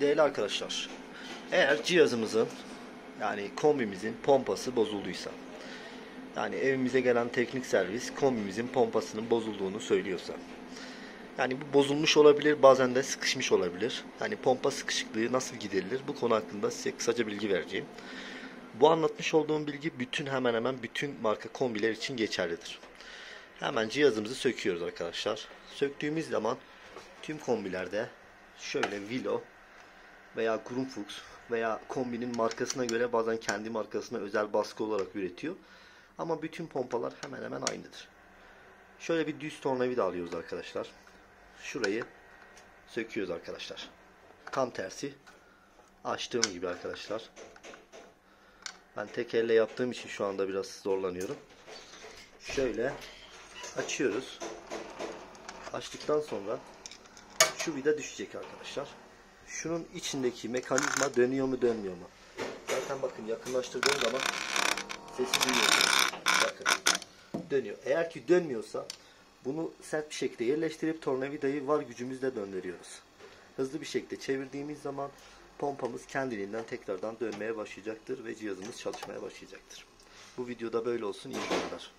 Değerli arkadaşlar, eğer cihazımızın yani kombimizin pompası bozulduysa yani evimize gelen teknik servis kombimizin pompasının bozulduğunu söylüyorsa yani bu bozulmuş olabilir bazen de sıkışmış olabilir. Yani pompa sıkışıklığı nasıl giderilir bu konu hakkında size kısaca bilgi vereceğim. Bu anlatmış olduğum bilgi bütün hemen hemen bütün marka kombiler için geçerlidir. Hemen cihazımızı söküyoruz arkadaşlar. Söktüğümüz zaman tüm kombilerde şöyle Vilo veya Grunfuchs veya kombinin markasına göre bazen kendi markasına özel baskı olarak üretiyor. Ama bütün pompalar hemen hemen aynıdır. Şöyle bir düz tornavida alıyoruz arkadaşlar. Şurayı söküyoruz arkadaşlar. Tam tersi açtığım gibi arkadaşlar. Ben tek elle yaptığım için şu anda biraz zorlanıyorum. Şöyle açıyoruz. Açtıktan sonra şu vida düşecek arkadaşlar. Şunun içindeki mekanizma dönüyor mu dönmüyor mu? Zaten bakın yakınlaştırdığım zaman sesi duyuyorsunuz. Bakın dönüyor. Eğer ki dönmüyorsa bunu sert bir şekilde yerleştirip tornavidayı var gücümüzle döndürüyoruz. Hızlı bir şekilde çevirdiğimiz zaman pompamız kendiliğinden tekrardan dönmeye başlayacaktır ve cihazımız çalışmaya başlayacaktır. Bu videoda böyle olsun. İyi günler.